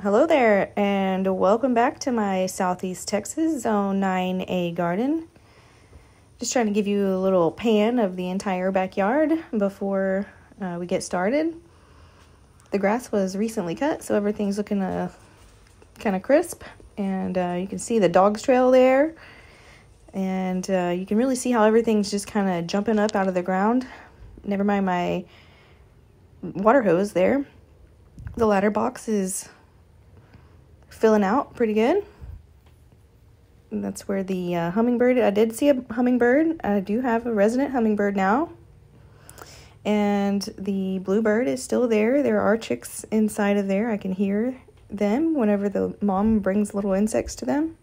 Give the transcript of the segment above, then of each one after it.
Hello there, and welcome back to my Southeast Texas Zone 9A garden. Just trying to give you a little pan of the entire backyard before uh, we get started. The grass was recently cut, so everything's looking uh, kind of crisp, and uh, you can see the dog's trail there, and uh, you can really see how everything's just kind of jumping up out of the ground. Never mind my water hose there. The ladder box is filling out pretty good. And that's where the uh, hummingbird, I did see a hummingbird. I do have a resident hummingbird now. And the bluebird is still there. There are chicks inside of there. I can hear them whenever the mom brings little insects to them.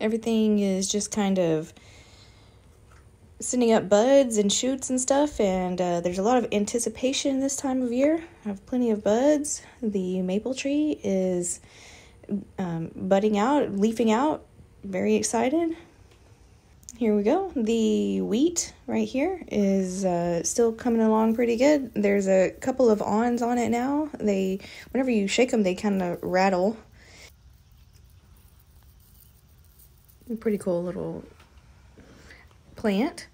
Everything is just kind of sending up buds and shoots and stuff, and uh, there's a lot of anticipation this time of year. I have plenty of buds. The maple tree is um, budding out, leafing out. Very excited. Here we go. The wheat right here is uh, still coming along pretty good. There's a couple of awns on it now. They, whenever you shake them, they kind of rattle. Pretty cool little plant.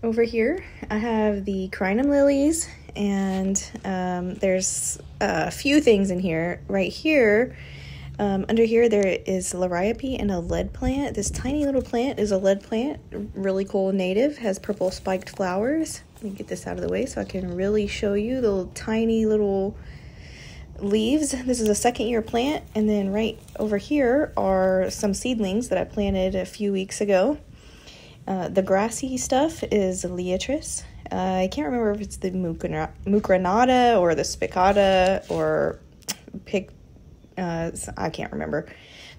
Over here, I have the crinum lilies, and um, there's a few things in here. Right here, um, under here, there is liriope and a lead plant. This tiny little plant is a lead plant, really cool native, has purple spiked flowers. Let me get this out of the way so I can really show you the little, tiny little leaves. This is a second year plant, and then right over here are some seedlings that I planted a few weeks ago. Uh, the grassy stuff is Liatris. Uh, I can't remember if it's the Mucronata or the Spicata or Pic. Uh, I can't remember.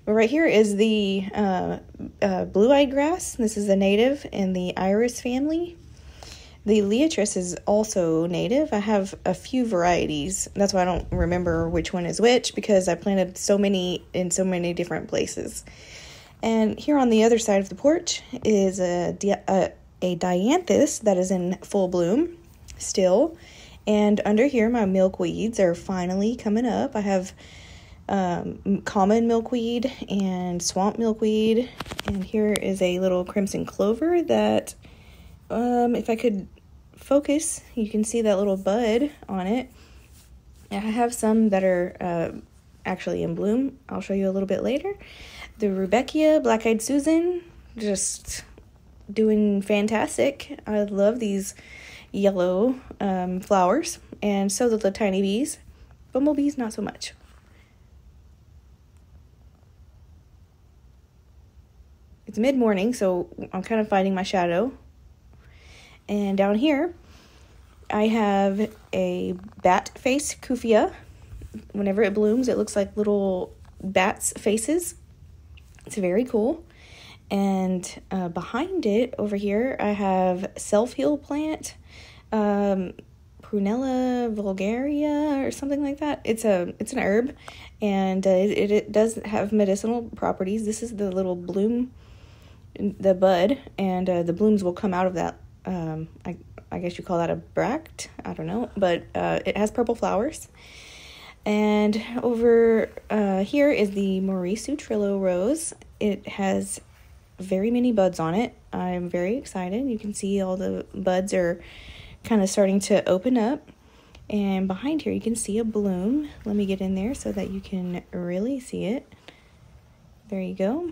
But right here is the uh, uh, blue-eyed grass. This is a native in the iris family. The Liatris is also native. I have a few varieties. That's why I don't remember which one is which because I planted so many in so many different places. And here on the other side of the porch is a, a, a dianthus that is in full bloom still. And under here, my milkweeds are finally coming up. I have um, common milkweed and swamp milkweed. And here is a little crimson clover that, um, if I could focus, you can see that little bud on it. I have some that are uh, actually in bloom. I'll show you a little bit later the Rudbeckia Black Eyed Susan, just doing fantastic. I love these yellow um, flowers, and so do the tiny bees. Bumblebees, not so much. It's mid morning, so I'm kind of finding my shadow. And down here, I have a bat face Cuphea. Whenever it blooms, it looks like little bats' faces. It's very cool. And uh, behind it over here, I have self heal plant, um, Prunella vulgaria or something like that. It's a it's an herb, and uh, it, it does have medicinal properties. This is the little bloom, the bud, and uh, the blooms will come out of that. Um, I I guess you call that a bract. I don't know, but uh, it has purple flowers. And over uh, here is the Maurice Utrillo rose. It has very many buds on it. I'm very excited. You can see all the buds are kind of starting to open up. And behind here, you can see a bloom. Let me get in there so that you can really see it. There you go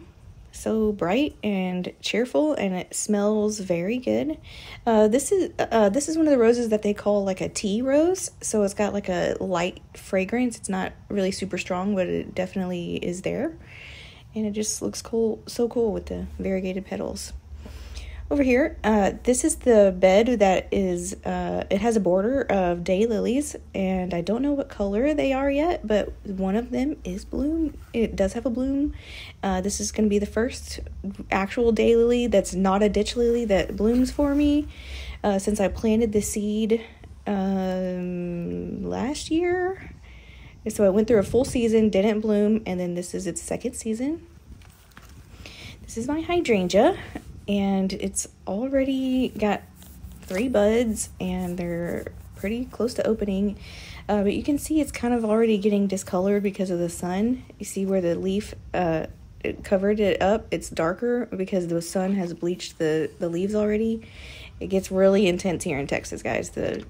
so bright and cheerful and it smells very good. Uh, this is uh, this is one of the roses that they call like a tea rose. So it's got like a light fragrance. It's not really super strong but it definitely is there. And it just looks cool so cool with the variegated petals over here, uh, this is the bed that is, uh, it has a border of daylilies, and I don't know what color they are yet, but one of them is bloom. It does have a bloom. Uh, this is going to be the first actual daylily that's not a ditch lily that blooms for me uh, since I planted the seed um, last year. So I went through a full season, didn't bloom, and then this is its second season. This is my hydrangea and it's already got three buds and they're pretty close to opening. Uh, but you can see it's kind of already getting discolored because of the sun. You see where the leaf uh, it covered it up. It's darker because the sun has bleached the, the leaves already. It gets really intense here in Texas, guys. The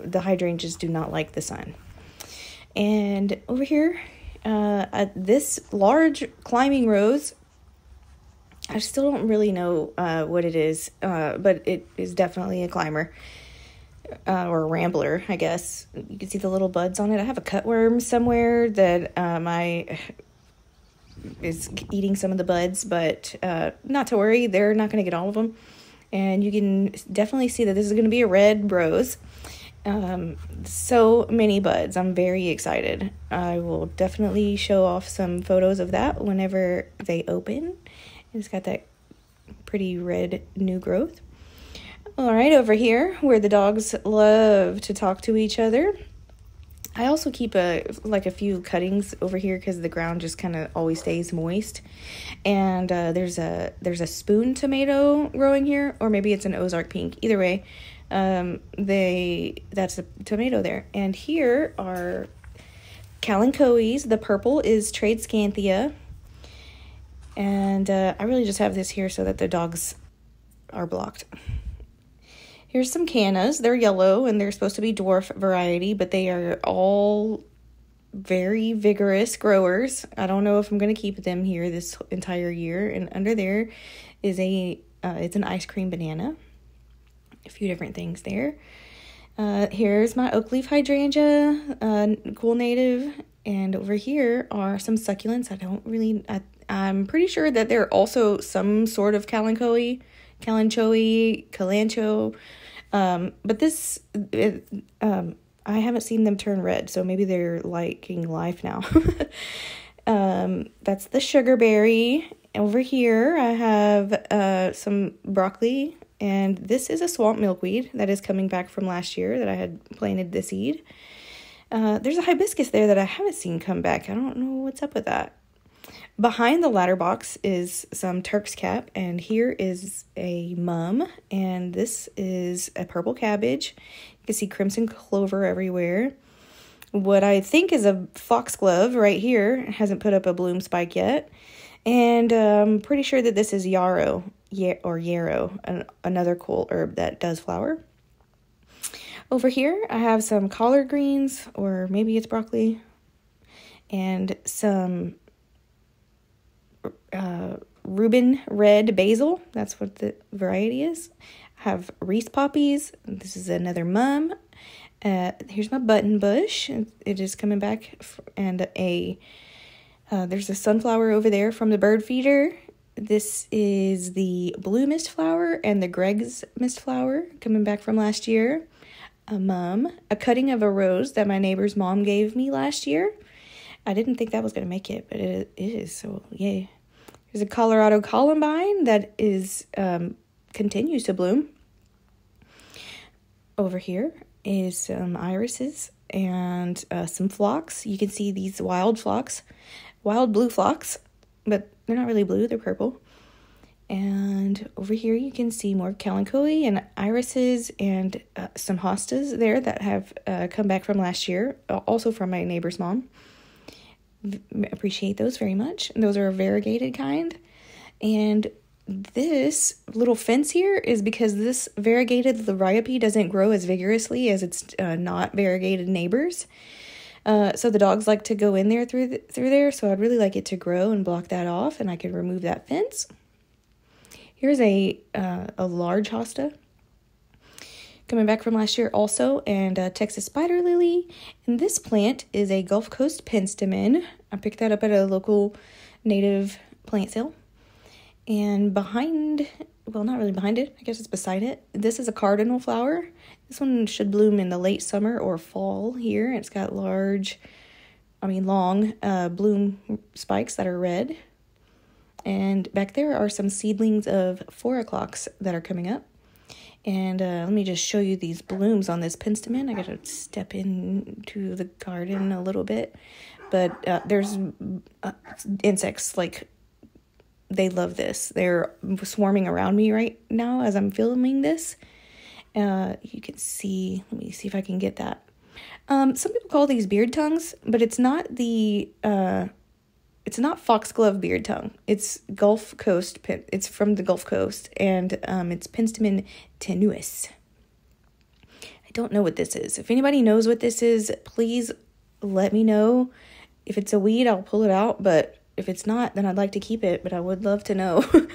the hydrangeas do not like the sun. And over here, uh, this large climbing rose I still don't really know uh, what it is, uh, but it is definitely a climber uh, or a rambler, I guess. You can see the little buds on it. I have a cutworm somewhere that um, I is eating some of the buds, but uh, not to worry, they're not going to get all of them. And you can definitely see that this is going to be a red rose. Um, so many buds. I'm very excited. I will definitely show off some photos of that whenever they open. It's got that pretty red new growth. All right, over here where the dogs love to talk to each other. I also keep a like a few cuttings over here because the ground just kind of always stays moist. And uh, there's a there's a spoon tomato growing here, or maybe it's an Ozark pink. Either way, um, they that's a tomato there. And here are kalanchoes. The purple is Tradescantia, and uh, I really just have this here so that the dogs are blocked. Here's some cannas. They're yellow and they're supposed to be dwarf variety, but they are all very vigorous growers. I don't know if I'm going to keep them here this entire year. And under there is a uh, it's an ice cream banana. A few different things there. Uh, here's my oak leaf hydrangea, uh, cool native, and over here are some succulents. I don't really I I'm pretty sure that they're also some sort of kalanchoe, kalanchoe, kalancho. Um, but this, it, um, I haven't seen them turn red, so maybe they're liking life now. um, that's the sugarberry. Over here, I have uh, some broccoli, and this is a swamp milkweed that is coming back from last year that I had planted the seed. Uh, there's a hibiscus there that I haven't seen come back. I don't know what's up with that. Behind the ladder box is some Turk's cap, and here is a mum, and this is a purple cabbage. You can see crimson clover everywhere. What I think is a foxglove right here hasn't put up a bloom spike yet, and I'm um, pretty sure that this is yarrow or yarrow, an, another cool herb that does flower. Over here, I have some collard greens, or maybe it's broccoli, and some uh, Rubin red basil. That's what the variety is. I have rhoeas poppies. This is another mum. Uh, here's my button bush. It is coming back, and a uh, there's a sunflower over there from the bird feeder. This is the blue mist flower and the Gregg's mist flower coming back from last year. A mum, a cutting of a rose that my neighbor's mom gave me last year. I didn't think that was gonna make it, but it, it is. So yay! There's a Colorado columbine that is um, continues to bloom. Over here is some irises and uh, some phlox. You can see these wild phlox, wild blue phlox, but they're not really blue, they're purple. And over here you can see more kalanchoe and irises and uh, some hostas there that have uh, come back from last year, also from my neighbor's mom appreciate those very much. Those are a variegated kind. And this little fence here is because this variegated liriope doesn't grow as vigorously as its uh, not variegated neighbors. Uh, so the dogs like to go in there through the, through there. So I'd really like it to grow and block that off, and I can remove that fence. Here's a uh, a large hosta coming back from last year also, and Texas spider lily. And this plant is a Gulf Coast penstemon. I picked that up at a local native plant sale. And behind, well, not really behind it, I guess it's beside it. This is a cardinal flower. This one should bloom in the late summer or fall here. It's got large, I mean, long uh, bloom spikes that are red. And back there are some seedlings of four o'clocks that are coming up. And uh, let me just show you these blooms on this penstemon. I gotta step into the garden a little bit. But uh, there's uh, insects, like, they love this. They're swarming around me right now as I'm filming this. Uh, you can see, let me see if I can get that. Um, some people call these beard tongues, but it's not the uh, it's not foxglove beard tongue. It's Gulf Coast. It's from the Gulf Coast, and um, it's Penstemon tenuis. I don't know what this is. If anybody knows what this is, please let me know. If it's a weed, I'll pull it out, but if it's not, then I'd like to keep it, but I would love to know.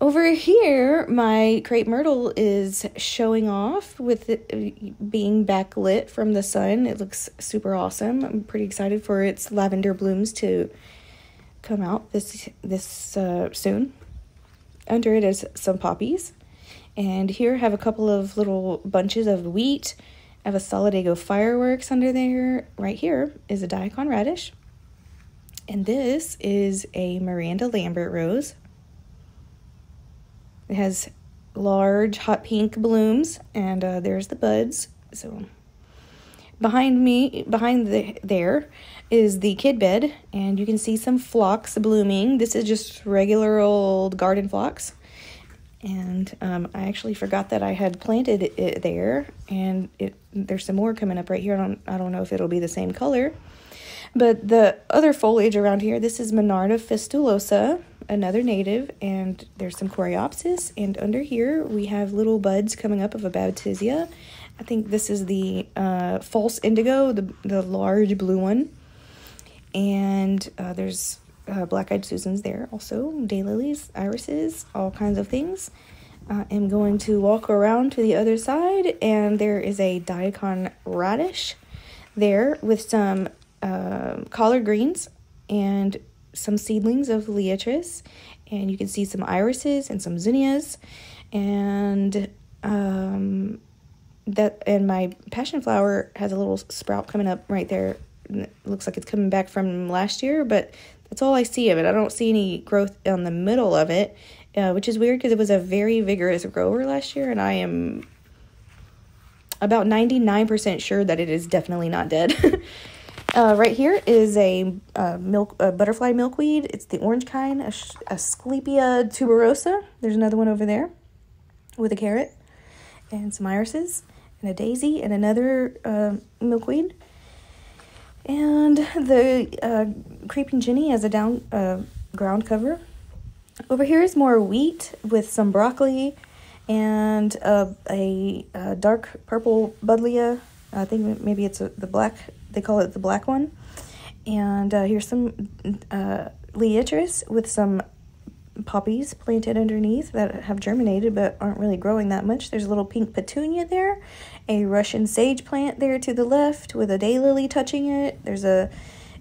Over here, my crepe myrtle is showing off with it being backlit from the sun. It looks super awesome. I'm pretty excited for its lavender blooms to come out this this uh, soon. Under it is some poppies. And here I have a couple of little bunches of wheat. I have a Solidago fireworks under there. Right here is a daikon radish. And this is a Miranda Lambert rose. It has large hot pink blooms, and uh, there's the buds. So behind me, behind the, there, is the kid bed, and you can see some phlox blooming. This is just regular old garden phlox. And um, I actually forgot that I had planted it there, and it there's some more coming up right here. I don't, I don't know if it'll be the same color. But the other foliage around here, this is Monarda fistulosa, another native, and there's some coreopsis. And under here, we have little buds coming up of a Baptisia. I think this is the uh, false indigo, the, the large blue one. And uh, there's uh, black-eyed Susans there also, daylilies, irises, all kinds of things. I am going to walk around to the other side, and there is a daikon radish there with some uh, collard greens and some seedlings of liatris, and you can see some irises and some zinnias, and um, that and my passion flower has a little sprout coming up right there. It looks like it's coming back from last year, but that's all I see of it. I don't see any growth on the middle of it, uh, which is weird because it was a very vigorous grower last year, and I am about 99% sure that it is definitely not dead. Uh, right here is a uh, milk a butterfly milkweed. It's the orange kind, a Asclepia tuberosa. There's another one over there with a carrot and some irises and a daisy and another uh, milkweed. And the uh, creeping Jenny as a down uh, ground cover. Over here is more wheat with some broccoli and a, a dark purple buddleia. I think maybe it's a, the black they call it the black one. And uh, here's some uh, liatris with some poppies planted underneath that have germinated but aren't really growing that much. There's a little pink petunia there, a Russian sage plant there to the left with a daylily touching it. There's a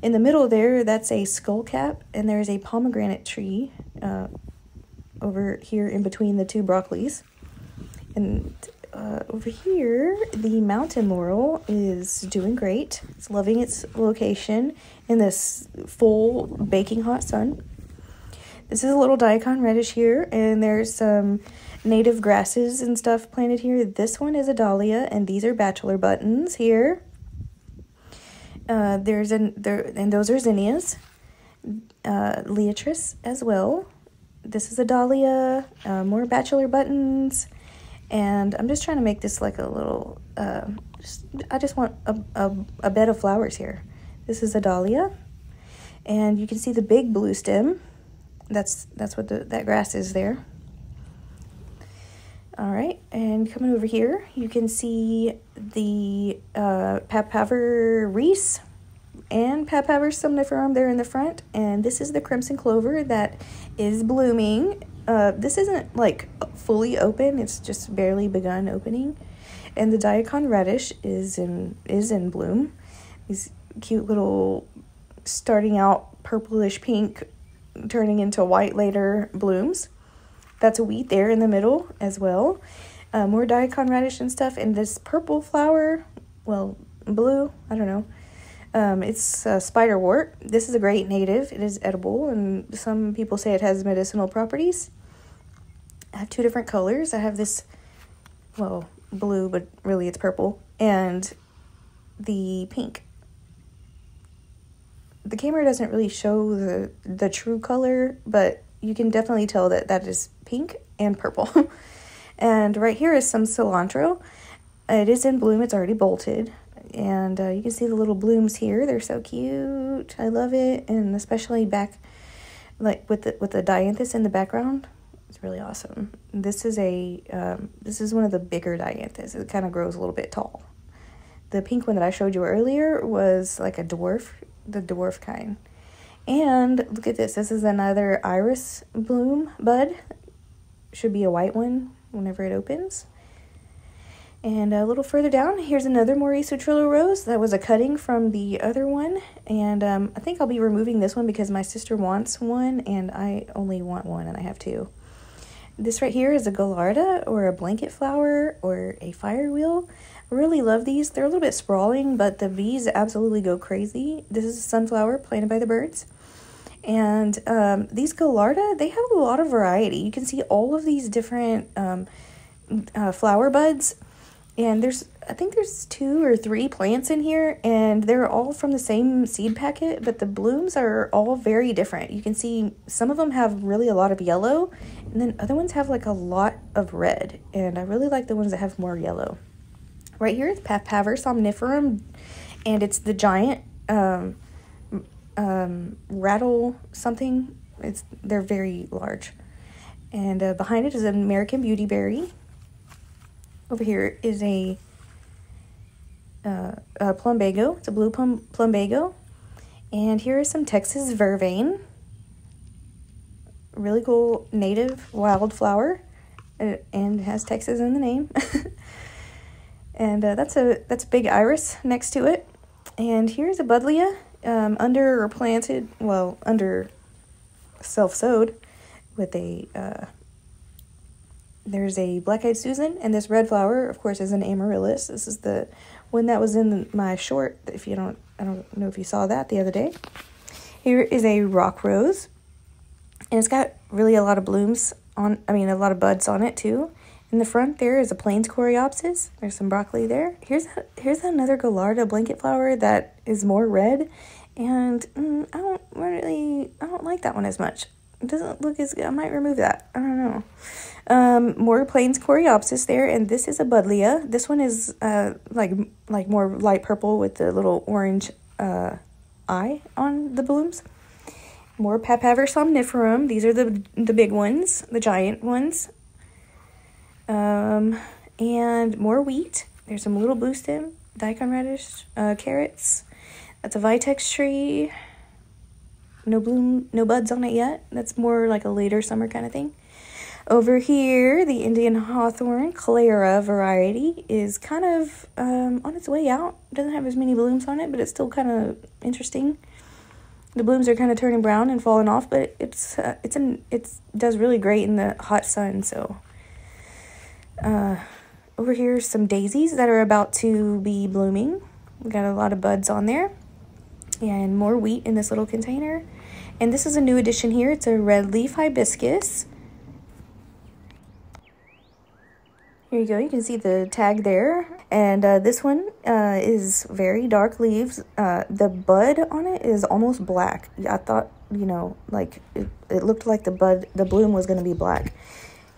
in the middle there, that's a skullcap, and there's a pomegranate tree uh, over here in between the two broccolis. And uh, over here, the mountain laurel is doing great. It's loving its location in this full baking hot sun. This is a little daikon radish here, and there's some native grasses and stuff planted here. This one is a dahlia, and these are bachelor buttons here. Uh, there's an there, and those are zinnias, uh, liatris as well. This is a dahlia, uh, more bachelor buttons and I'm just trying to make this like a little, uh, just, I just want a, a, a bed of flowers here. This is a dahlia, and you can see the big blue stem. That's, that's what the, that grass is there. All right, and coming over here, you can see the uh, Papaver rhoeas and Papaver somniferum there in the front. And this is the crimson clover that is blooming uh, this isn't like fully open, it's just barely begun opening. And the daikon radish is in is in bloom. These cute little starting out purplish pink turning into white later blooms. That's a wheat there in the middle as well. Uh, more daikon radish and stuff. And this purple flower, well, blue, I don't know. Um, it's a spiderwort. This is a great native. It is edible, and some people say it has medicinal properties. I have two different colors. I have this, well, blue, but really it's purple, and the pink. The camera doesn't really show the the true color, but you can definitely tell that that is pink and purple. and right here is some cilantro. It is in bloom. It's already bolted. And uh, you can see the little blooms here. They're so cute. I love it. And especially back, like with the, with the dianthus in the background. It's really awesome. This is a, um, this is one of the bigger dianthus. It kind of grows a little bit tall. The pink one that I showed you earlier was like a dwarf, the dwarf kind. And look at this. This is another iris bloom bud. Should be a white one whenever it opens. And a little further down, here's another Maurice Utrillo rose. That was a cutting from the other one. And um, I think I'll be removing this one because my sister wants one and I only want one and I have two. This right here is a Gaillardia or a blanket flower or a fire wheel. I really love these. They're a little bit sprawling, but the bees absolutely go crazy. This is a sunflower planted by the birds. And um, these Gaillardia, they have a lot of variety. You can see all of these different um, uh, flower buds and there's I think there's two or three plants in here and they're all from the same seed packet, but the blooms are all very different. You can see some of them have really a lot of yellow and then other ones have like a lot of red and I really like the ones that have more yellow. Right here is Papaver somniferum and it's the giant um, um, rattle something. It's They're very large. And uh, behind it is an American Beautyberry over here is a, uh, a plumbago. It's a blue plum, plumbago. And here is some Texas vervain. Really cool native wildflower. Uh, and has Texas in the name. and uh, that's a that's a big iris next to it. And here's a buddleia um, under or planted, well, under self-sowed with a uh, there's a black-eyed Susan, and this red flower, of course, is an amaryllis. This is the one that was in my short. If you don't, I don't know if you saw that the other day. Here is a rock rose, and it's got really a lot of blooms on. I mean, a lot of buds on it too. In the front there is a plains coreopsis. There's some broccoli there. Here's a, here's another Gaillardia blanket flower that is more red, and mm, I don't really I don't like that one as much. It doesn't look as good. I might remove that. I don't know. Um, more plains coreopsis there, and this is a buddleia. This one is uh, like like more light purple with the little orange uh, eye on the blooms. More Papaver somniferum. These are the the big ones, the giant ones. Um, and more wheat. There's some little blue stem, daikon radish, uh, carrots. That's a vitex tree. No bloom, no buds on it yet. That's more like a later summer kind of thing. Over here, the Indian Hawthorn Clara variety is kind of um, on its way out. Doesn't have as many blooms on it, but it's still kind of interesting. The blooms are kind of turning brown and falling off, but it's uh, it's an it does really great in the hot sun. So, uh, over here, some daisies that are about to be blooming. We got a lot of buds on there, and more wheat in this little container. And this is a new addition here. It's a red leaf hibiscus. Here you go, you can see the tag there. And uh, this one uh, is very dark leaves. Uh, the bud on it is almost black. I thought, you know, like it, it looked like the bud, the bloom was going to be black.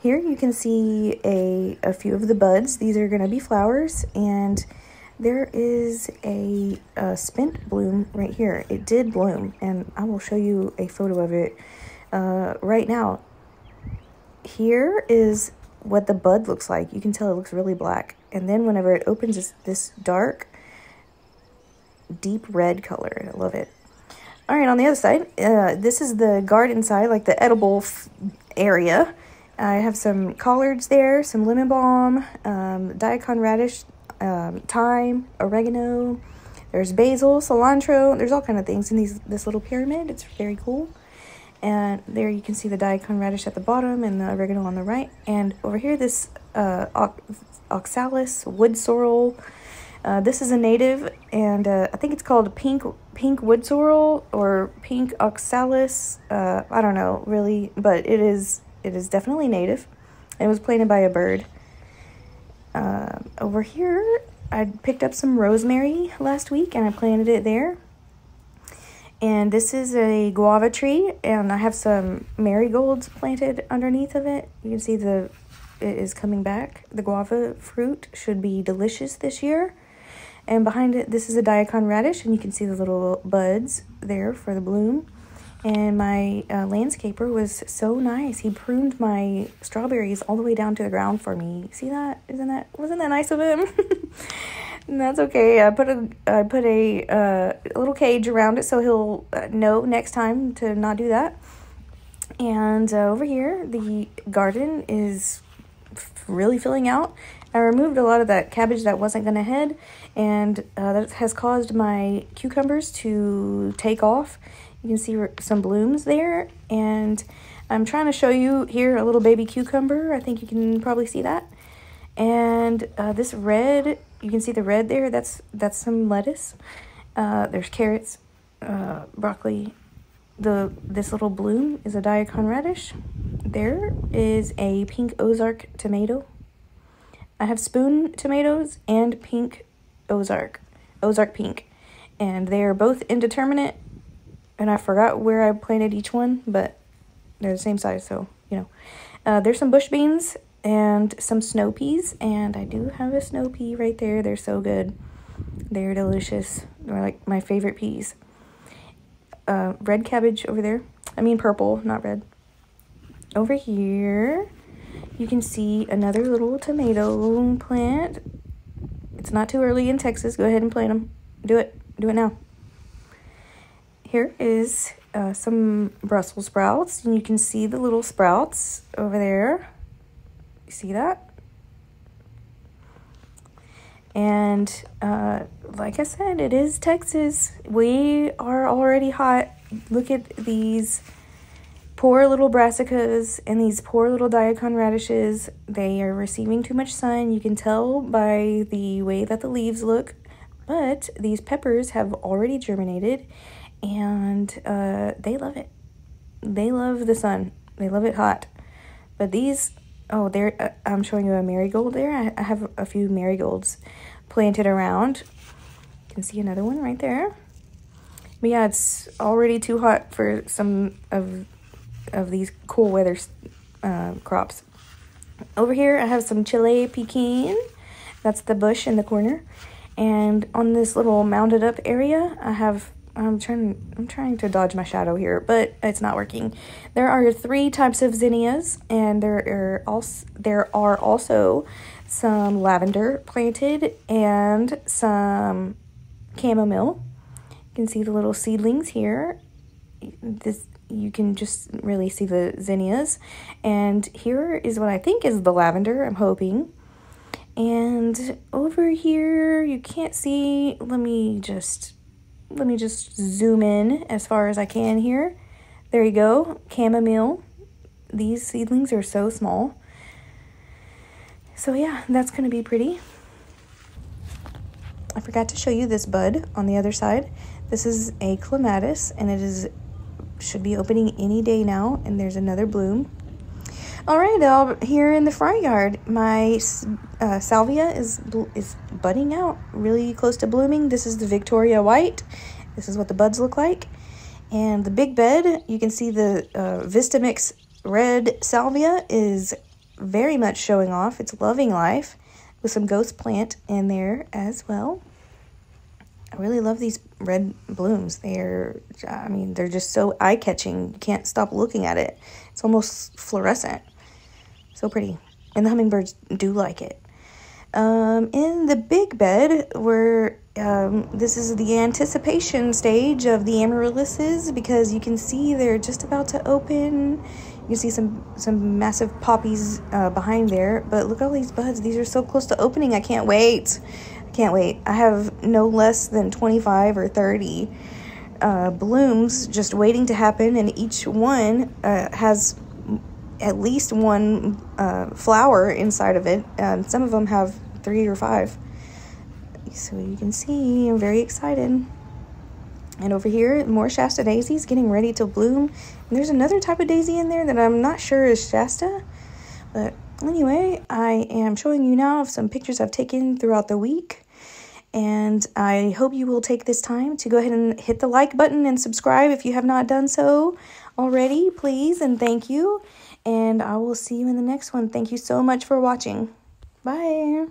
Here you can see a, a few of the buds. These are going to be flowers and there is a, a spent bloom right here. It did bloom and I will show you a photo of it uh, right now. Here is what the bud looks like. You can tell it looks really black. And then whenever it opens, it's this dark, deep red color. I love it. All right, on the other side, uh, this is the garden side, like the edible area. I have some collards there, some lemon balm, um, daikon radish, um, thyme, oregano. There's basil, cilantro. There's all kind of things in these this little pyramid. It's very cool. And there you can see the daikon radish at the bottom and the oregano on the right. And over here, this uh, oxalis wood sorrel. Uh, this is a native, and uh, I think it's called pink pink wood sorrel or pink oxalis. Uh, I don't know really, but it is it is definitely native. It was planted by a bird. Over here, I picked up some rosemary last week, and I planted it there. And this is a guava tree, and I have some marigolds planted underneath of it. You can see the it is coming back. The guava fruit should be delicious this year. And behind it, this is a daikon radish, and you can see the little buds there for the bloom. And my uh, landscaper was so nice. He pruned my strawberries all the way down to the ground for me. See that? Isn't that wasn't that nice of him? that's okay. I put a I put a, uh, little cage around it so he'll uh, know next time to not do that. And uh, over here, the garden is really filling out. I removed a lot of that cabbage that wasn't going to head, and uh, that has caused my cucumbers to take off. You can see some blooms there, and I'm trying to show you here a little baby cucumber. I think you can probably see that. And uh, this red, you can see the red there. That's that's some lettuce. Uh, there's carrots, uh, broccoli. The this little bloom is a daikon radish. There is a pink Ozark tomato. I have spoon tomatoes and pink Ozark, Ozark pink, and they are both indeterminate. And I forgot where I planted each one, but they're the same size, so you know. Uh, there's some bush beans and some snow peas, and I do have a snow pea right there. They're so good. They're delicious. They're like my favorite peas. Uh, red cabbage over there. I mean purple, not red. Over here, you can see another little tomato plant. It's not too early in Texas. Go ahead and plant them. Do it. Do it now. Here is uh, some Brussels sprouts. And you can see the little sprouts over there. You see that? And uh, like I said, it is Texas. We are already hot. Look at these poor little brassicas and these poor little daikon radishes. They are receiving too much sun. You can tell by the way that the leaves look. But these peppers have already germinated and uh, they love it. They love the sun. They love it hot. But these, oh, there, uh, I'm showing you a marigold there. I, I have a few marigolds planted around. You can see another one right there. But yeah, it's already too hot for some of of these cool weather uh, crops. Over here, I have some Chile pequin. That's the bush in the corner. And on this little mounded up area, I have I'm trying I'm trying to dodge my shadow here, but it's not working. There are three types of zinnias and there are also there are also some lavender planted and some chamomile. You can see the little seedlings here. This you can just really see the zinnias. And here is what I think is the lavender, I'm hoping. And over here, you can't see, let me just, let me just zoom in as far as I can here. There you go, chamomile. These seedlings are so small. So yeah, that's to be pretty. I forgot to show you this bud on the other side. This is a clematis, and it is should be opening any day now, and there's another bloom. All right, out here in the front yard, my uh, salvia is is budding out, really close to blooming. This is the Victoria White. This is what the buds look like. And the big bed, you can see the uh, Vistamix red salvia is very much showing off. It's loving life with some ghost plant in there as well. I really love these red blooms. They're, I mean, they're just so eye catching. You can't stop looking at it. It's almost fluorescent. So pretty. And the hummingbirds do like it. Um, in the big bed, where um, this is the anticipation stage of the amaryllises because you can see they're just about to open. You can see some some massive poppies uh, behind there, but look at all these buds. These are so close to opening. I can't wait. I can't wait. I have no less than 25 or 30 uh, blooms just waiting to happen, and each one uh, has at least one uh, flower inside of it. And some of them have three or five. So you can see, I'm very excited. And over here, more Shasta daisies getting ready to bloom. And there's another type of daisy in there that I'm not sure is Shasta. But anyway, I am showing you now some pictures I've taken throughout the week. And I hope you will take this time to go ahead and hit the like button and subscribe if you have not done so already, please. And thank you. And I will see you in the next one. Thank you so much for watching. Bye.